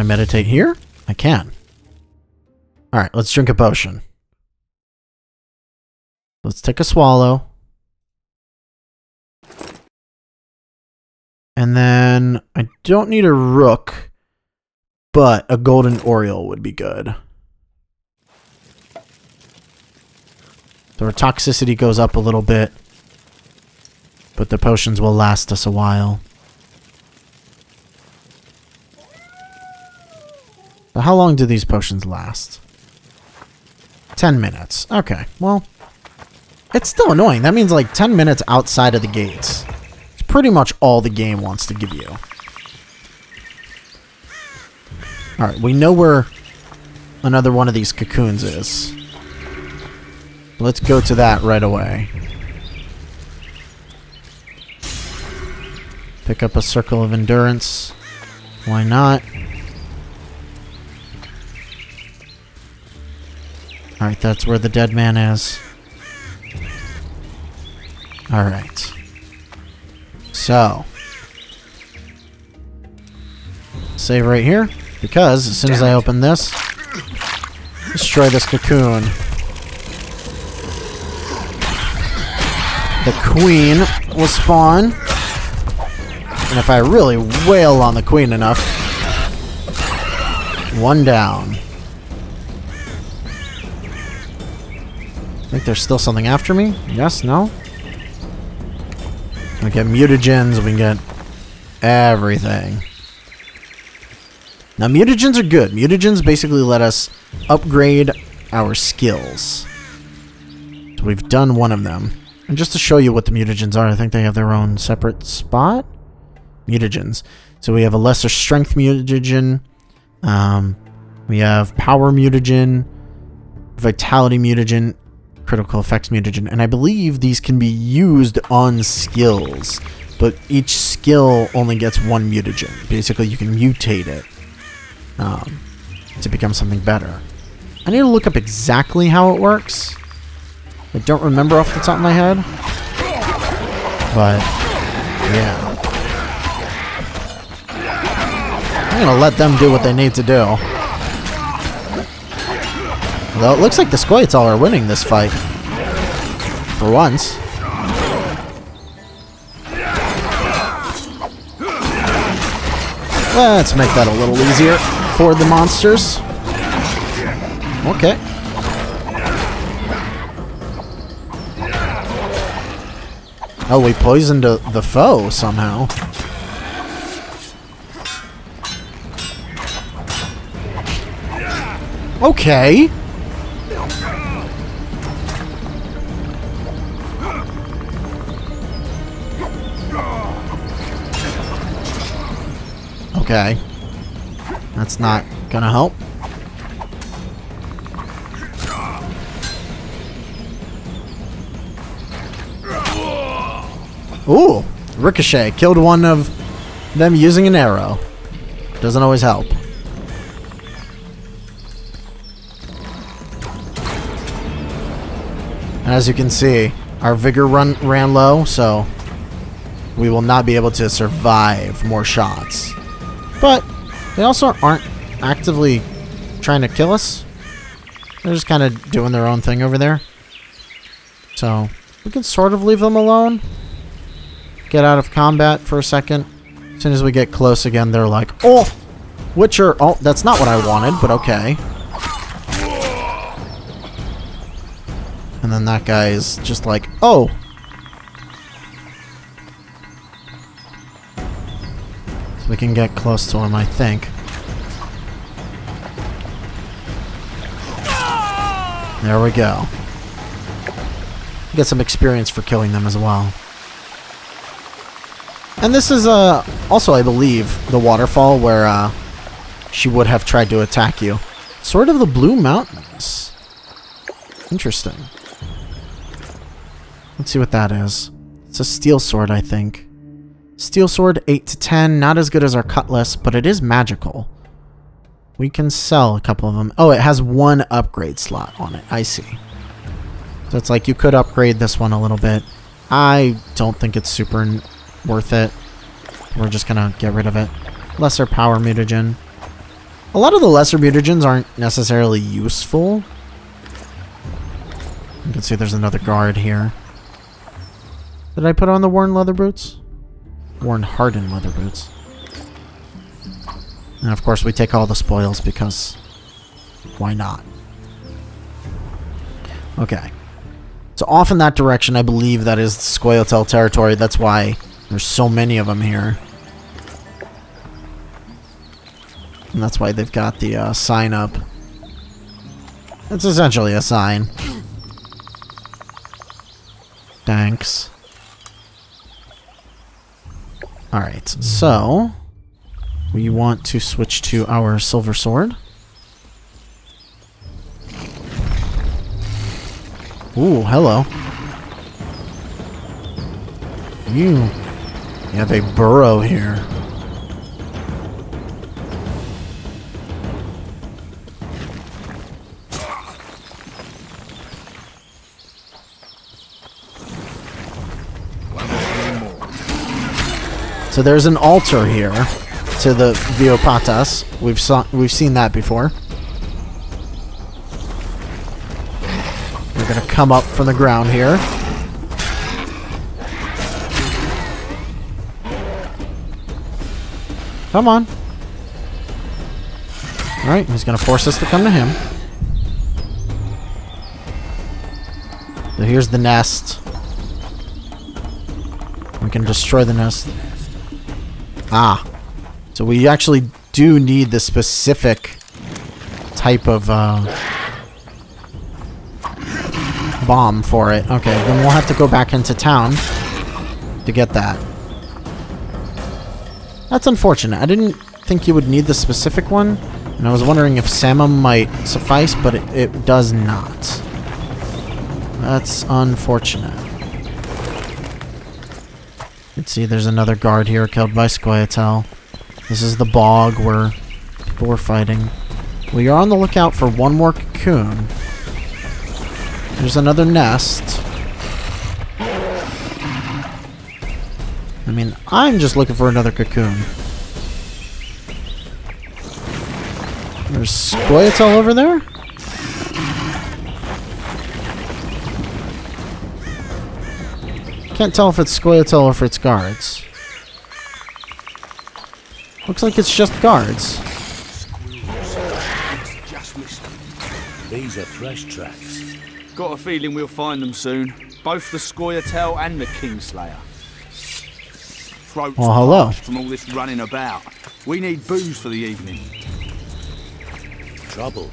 Speaker 1: I meditate here? I can. Alright, let's drink a potion. Let's take a swallow. And then I don't need a rook, but a golden oriole would be good. So our toxicity goes up a little bit, but the potions will last us a while. So how long do these potions last? 10 minutes. Okay, well, it's still annoying. That means like 10 minutes outside of the gates. It's pretty much all the game wants to give you. Alright, we know where another one of these cocoons is. Let's go to that right away. Pick up a circle of endurance. Why not? Alright, that's where the dead man is. Alright. So. Save right here. Because as soon as I open this, destroy this cocoon. The queen will spawn. And if I really wail on the queen enough, one down. Think there's still something after me? Yes? No? We get mutagens, we get everything. Now mutagens are good. Mutagens basically let us upgrade our skills. So we've done one of them. And just to show you what the mutagens are, I think they have their own separate spot. Mutagens. So we have a lesser strength mutagen, Um, we have power mutagen, vitality mutagen, critical effects mutagen, and I believe these can be used on skills, but each skill only gets one mutagen. Basically, you can mutate it um, to become something better. I need to look up exactly how it works. I don't remember off the top of my head, but yeah. I'm gonna let them do what they need to do. Though it looks like the Scoia'tael are winning this fight. For once. Let's make that a little easier for the monsters. Okay. Oh, we poisoned uh, the foe somehow. Okay. Okay. That's not gonna help. Ooh! Ricochet killed one of them using an arrow. Doesn't always help. As you can see, our vigor run ran low, so we will not be able to survive more shots. But they also aren't actively trying to kill us. They're just kind of doing their own thing over there. So we can sort of leave them alone. Get out of combat for a second. As soon as we get close again, they're like, Oh! Witcher! Oh, that's not what I wanted, but okay. And then that guy is just like, Oh! We can get close to him, I think. There we go. Get some experience for killing them as well. And this is uh, also, I believe, the waterfall where uh, she would have tried to attack you. Sort of the Blue Mountains. Interesting. Let's see what that is. It's a steel sword, I think. Steel sword, 8 to 10. Not as good as our cutlass, but it is magical. We can sell a couple of them. Oh, it has one upgrade slot on it. I see. So it's like you could upgrade this one a little bit. I don't think it's super worth it. We're just gonna get rid of it. Lesser power mutagen. A lot of the lesser mutagens aren't necessarily useful. You can see there's another guard here. Did I put on the worn leather boots? Worn hardened leather boots. And of course we take all the spoils because why not? Okay. So off in that direction, I believe that is Scoia'tael territory. That's why there's so many of them here. And that's why they've got the uh, sign up. It's essentially a sign. Thanks. Alright, so... We want to switch to our silver sword. Ooh, hello. You have a burrow here. So there's an altar here to the Viopatas. We've saw we've seen that before. We're gonna come up from the ground here. Come on. Alright, he's gonna force us to come to him. So here's the nest. We can destroy the nest. Ah. So we actually do need the specific type of uh, bomb for it. Okay, then we'll have to go back into town to get that. That's unfortunate. I didn't think you would need the specific one, And I was wondering if Sama might suffice, but it, it does not. That's unfortunate. Let's see, there's another guard here killed by Scoia'tael. This is the bog where people were fighting. We are on the lookout for one more cocoon. There's another nest. I mean, I'm just looking for another cocoon. There's Scoia'tael over there? Can't tell if it's Scoia'tael or if it's guards. Looks like it's just guards.
Speaker 4: Just missed them. These are fresh tracks.
Speaker 7: Got a feeling we'll find them soon. Both the Scoia'tael and the Kingslayer. Throats
Speaker 1: Well, hello.
Speaker 7: from all this running about. We need booze for the evening.
Speaker 4: Trouble.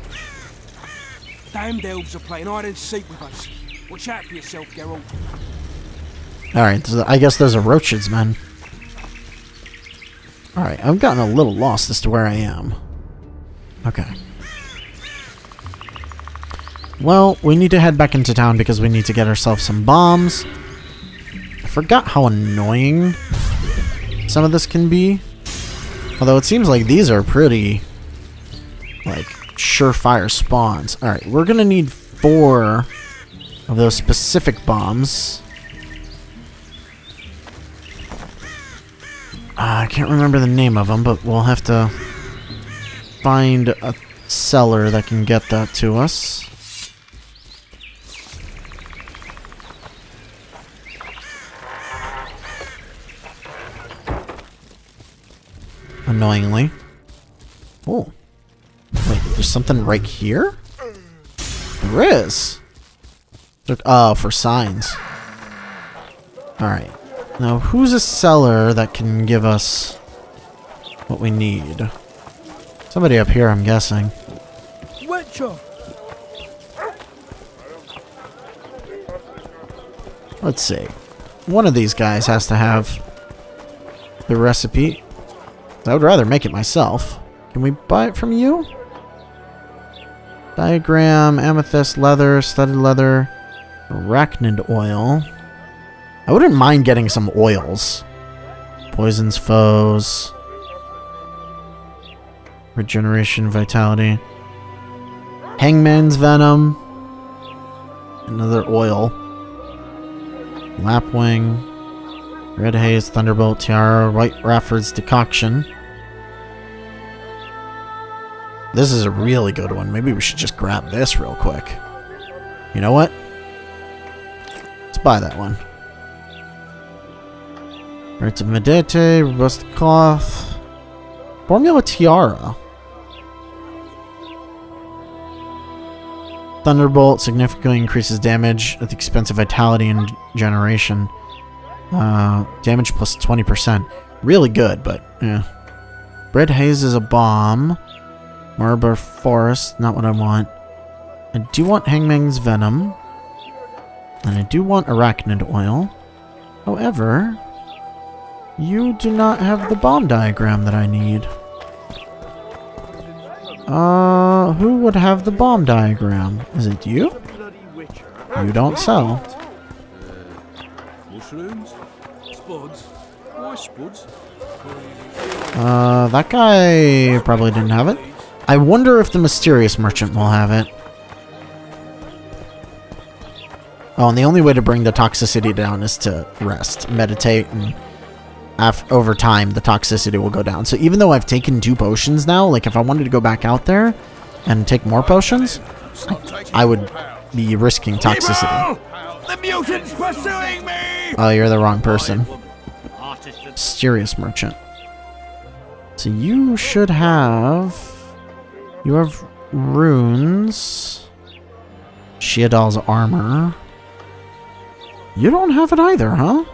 Speaker 6: Damned elves are playing hide and seek with us. Watch out for yourself, Geralt.
Speaker 1: Alright, I guess those are roaches, man. Alright, I've gotten a little lost as to where I am. Okay. Well, we need to head back into town because we need to get ourselves some bombs. I forgot how annoying some of this can be. Although it seems like these are pretty, like, surefire spawns. Alright, we're gonna need four of those specific bombs. Uh, I can't remember the name of them, but we'll have to find a seller that can get that to us. Annoyingly. Oh. Wait, there's something right here? There is. Oh, for signs. Alright. Now, who's a seller that can give us what we need? Somebody up here, I'm guessing. Let's see. One of these guys has to have the recipe. I would rather make it myself. Can we buy it from you? Diagram, amethyst, leather, studded leather, arachnid oil. I wouldn't mind getting some oils. Poisons foes. Regeneration, vitality. Hangman's venom. Another oil. Lapwing. Red Haze, Thunderbolt, Tiara, White Rafford's Decoction. This is a really good one. Maybe we should just grab this real quick. You know what? Let's buy that one. Rights of Medete, Robust Cloth. Formula Tiara. Thunderbolt significantly increases damage at the expense of vitality and generation. Uh, damage plus 20%. Really good, but yeah. Red Haze is a bomb. Maribor Forest, not what I want. I do want Hangman's Venom. And I do want Arachnid Oil. However, you do not have the bomb diagram that I need. Uh, who would have the bomb diagram? Is it you? You don't sell.
Speaker 6: Mushrooms? Spuds? Why spuds?
Speaker 1: Uh, that guy probably didn't have it. I wonder if the mysterious merchant will have it. Oh, and the only way to bring the toxicity down is to rest, meditate, and af over time, the toxicity will go down. So even though I've taken two potions now, like if I wanted to go back out there and take more potions, I would be risking toxicity.
Speaker 4: The mutant's pursuing me!
Speaker 1: Oh, you're the wrong person. Mysterious merchant. So you should have... You have runes. Sheodal's armor. You don't have it either, huh?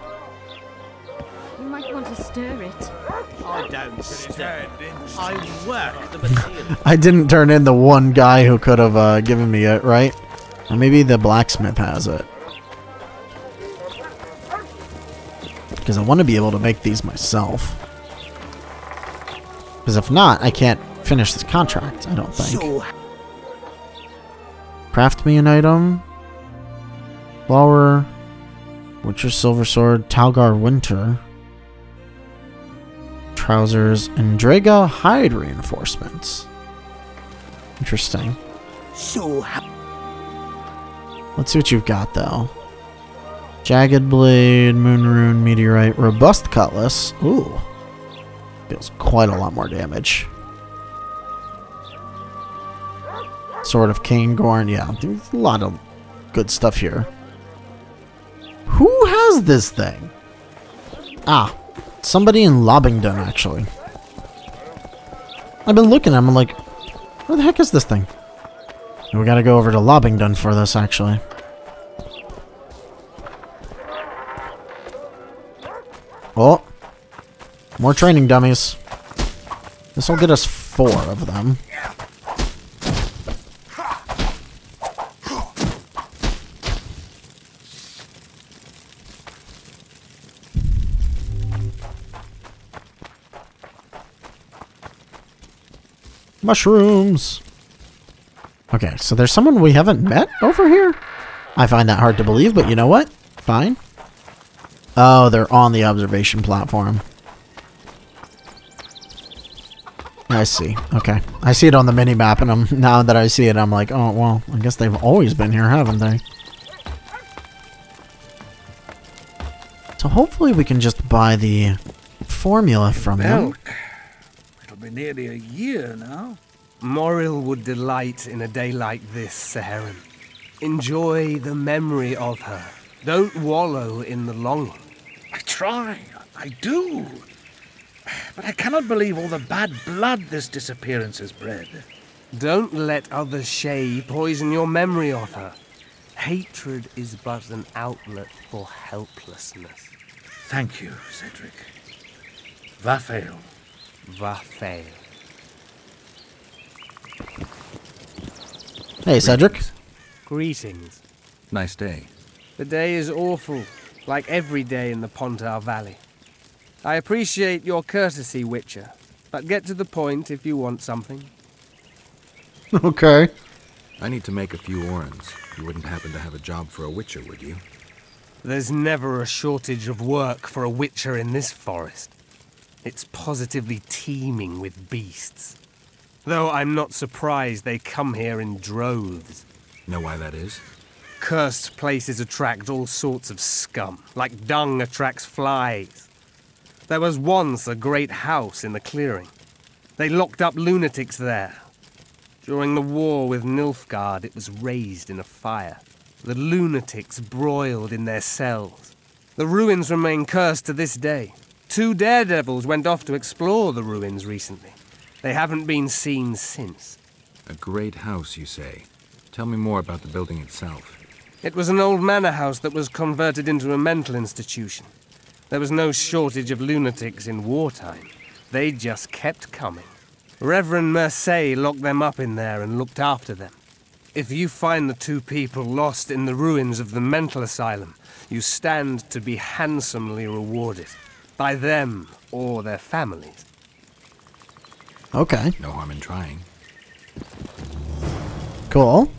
Speaker 3: We might want to stir it.
Speaker 4: I don't stand I work the material. *laughs*
Speaker 1: I didn't turn in the one guy who could have uh, given me it, right? Or maybe the blacksmith has it. Because I want to be able to make these myself. Because if not, I can't finish this contract, I don't think. Craft me an item. Flower. Witcher Silver Sword. Talgar Winter. Trousers. And Draga Hide Reinforcements. Interesting.
Speaker 8: So
Speaker 1: Let's see what you've got, though. Jagged Blade, Moon Rune, Meteorite, Robust Cutlass. Ooh. Deals quite a lot more damage. Sword of King Gorn. Yeah, there's a lot of good stuff here. Who has this thing? Ah, somebody in Lobinden, actually. I've been looking at him, I'm like, where the heck is this thing? We gotta go over to Lobinden for this, actually. Oh. More training dummies. This will get us four of them. Mushrooms. Okay, so there's someone we haven't met over here? I find that hard to believe, but you know what? Fine. Oh, they're on the observation platform. I see. Okay. I see it on the mini-map, and I'm, *laughs* now that I see it, I'm like, oh, well, I guess they've always been here, haven't they? So hopefully we can just buy the formula from them.
Speaker 4: Be nearly a year now.
Speaker 8: Moril would delight in a day like this, Saharan. Enjoy the memory of her. Don't wallow in the longing.
Speaker 4: I try. I do. But I cannot believe all the bad blood this disappearance has bred.
Speaker 8: Don't let others Shay poison your memory of her. Hatred is but an outlet for helplessness.
Speaker 4: Thank you, Cedric. Vafael.
Speaker 8: Vafail.
Speaker 1: Hey, Cedric.
Speaker 8: Greetings.
Speaker 5: Nice day.
Speaker 8: The day is awful, like every day in the Pontar Valley. I appreciate your courtesy, Witcher, but get to the point if you want something. *laughs*
Speaker 1: Okay.
Speaker 5: I need to make a few orens. You wouldn't happen to have a job for a witcher, would you?
Speaker 8: There's never a shortage of work for a Witcher in this forest. It's positively teeming with beasts. Though I'm not surprised they come here in droves.
Speaker 5: Know why that is?
Speaker 8: Cursed places attract all sorts of scum, like dung attracts flies. There was once a great house in the clearing. They locked up lunatics there. During the war with Nilfgaard, it was razed in a fire. The lunatics broiled in their cells. The ruins remain cursed to this day. Two daredevils went off to explore the ruins recently. They haven't been seen since.
Speaker 5: A great house, you say. Tell me more about the building itself.
Speaker 8: It was an old manor house that was converted into a mental institution. There was no shortage of lunatics in wartime. They just kept coming. Reverend Mercey locked them up in there and looked after them. If you find the two people lost in the ruins of the mental asylum, you stand to be handsomely rewarded. By them or their families.
Speaker 1: Okay.
Speaker 5: No harm in trying.
Speaker 1: Cool.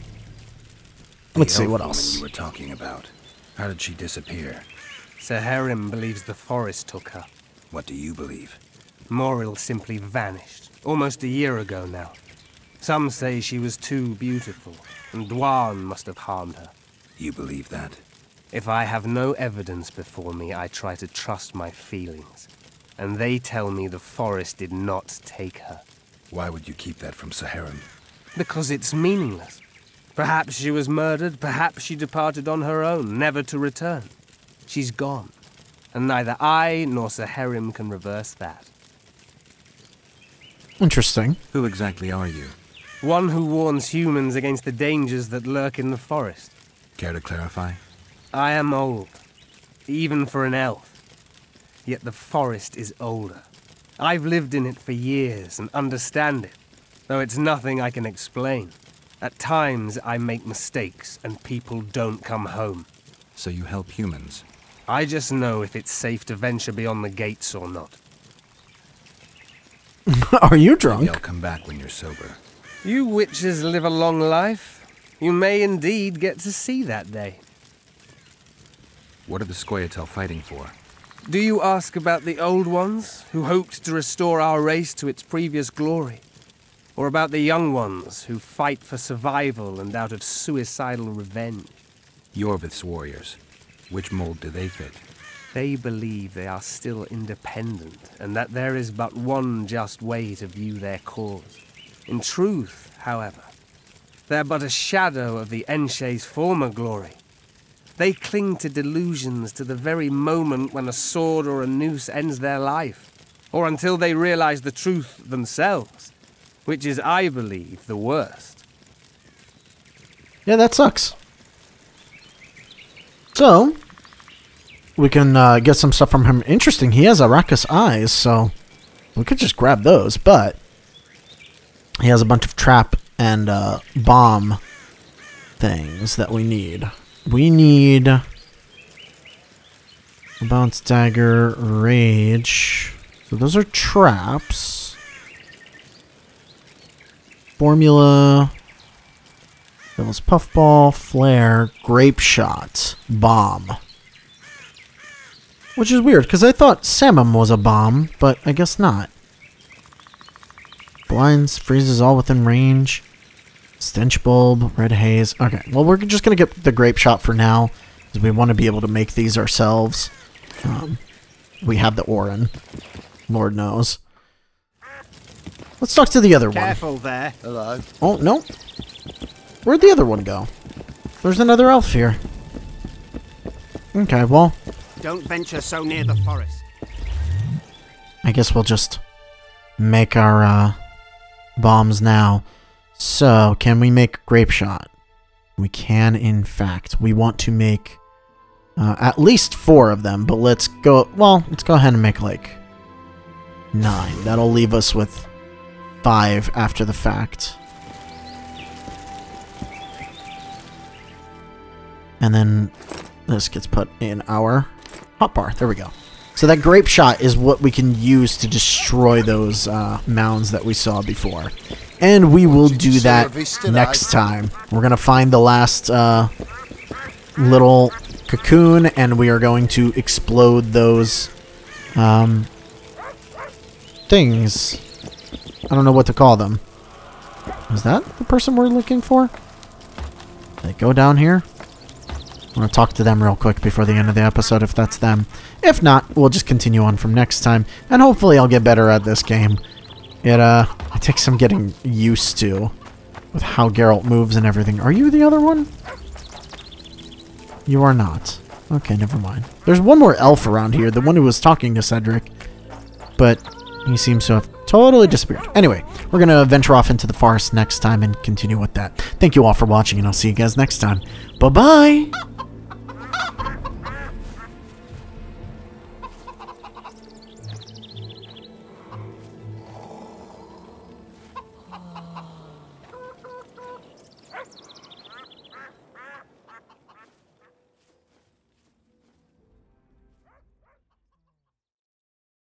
Speaker 5: The
Speaker 1: Let's see
Speaker 5: elf
Speaker 1: what
Speaker 5: woman
Speaker 1: else.
Speaker 5: You were talking about. How did she disappear?
Speaker 8: Sir Saharim believes the forest took her.
Speaker 5: What do you believe?
Speaker 8: Moril simply vanished, almost a year ago now. Some say she was too beautiful, and Dh'oine must have harmed her.
Speaker 5: You believe that?
Speaker 8: If I have no evidence before me, I try to trust my feelings. And they tell me the forest did not take her.
Speaker 5: Why would you keep that from Saharan?
Speaker 8: Because it's meaningless. Perhaps she was murdered, perhaps she departed on her own, never to return. She's gone. And neither I nor Saharim can reverse that.
Speaker 1: Interesting.
Speaker 5: Who exactly are you?
Speaker 8: One who warns humans against the dangers that lurk in the forest.
Speaker 5: Care to clarify?
Speaker 8: I am old, even for an elf. Yet the forest is older. I've lived in it for years and understand it, though it's nothing I can explain. At times, I make mistakes and people don't come home.
Speaker 5: So you help humans?
Speaker 8: I just know if it's safe to venture beyond the gates or not. *laughs*
Speaker 1: Are you
Speaker 5: Maybe
Speaker 1: drunk?
Speaker 5: I'll come back when you're sober.
Speaker 8: You witches live a long life. You may indeed get to see that day.
Speaker 5: What are the Scoia'tael fighting for?
Speaker 8: Do you ask about the old ones who hoped to restore our race to its previous glory? Or about the young ones who fight for survival and out of suicidal revenge?
Speaker 5: Iorveth's warriors. Which mold do they fit?
Speaker 8: They believe they are still independent and that there is but one just way to view their cause. In truth, however, they're but a shadow of the Enshe's former glory. They cling to delusions to the very moment when a sword or a noose ends their life, or until they realize the truth themselves, which is, I believe, the worst.
Speaker 1: Yeah, that sucks. So, we can uh, get some stuff from him. Interesting, he has Arachas eyes, so we could just grab those, but he has a bunch of trap and uh, bomb things that we need. We need a bounce dagger, rage. So those are traps. Formula, Devil's Puffball, Flare, Grape Shot, Bomb. Which is weird, because I thought Samum was a bomb, but I guess not. Blinds, freezes all within range. Stench Bulb, Red Haze. Okay, well, we're just going to get the Grape Shot for now, because we want to be able to make these ourselves. Um, we have the oren. Lord knows. Let's talk to the other one.
Speaker 9: Careful there. Hello.
Speaker 1: Oh, no. Where'd the other one go? There's another elf here. Okay, well,
Speaker 9: Don't venture so near the forest.
Speaker 1: I guess we'll just make our uh, bombs now. So, can we make grape shot? We can, in fact. We want to make uh, at least four of them, but let's go. Well, let's go ahead and make like nine. That'll leave us with five after the fact. And then this gets put in our hotbar. There we go. So that grape shot is what we can use to destroy those uh, mounds that we saw before. And we will do that next time. We're going to find the last uh, little cocoon and we are going to explode those um, things. I don't know what to call them. Is that the person we're looking for? They go down here? I want to talk to them real quick before the end of the episode if that's them. If not, we'll just continue on from next time, and hopefully I'll get better at this game. It, uh, takes some getting used to with how Geralt moves and everything. Are you the other one? You are not. Okay, never mind. There's one more elf around here, the one who was talking to Cedric, but he seems to have totally disappeared. Anyway, we're going to venture off into the forest next time and continue with that. Thank you all for watching, and I'll see you guys next time. Bye-bye!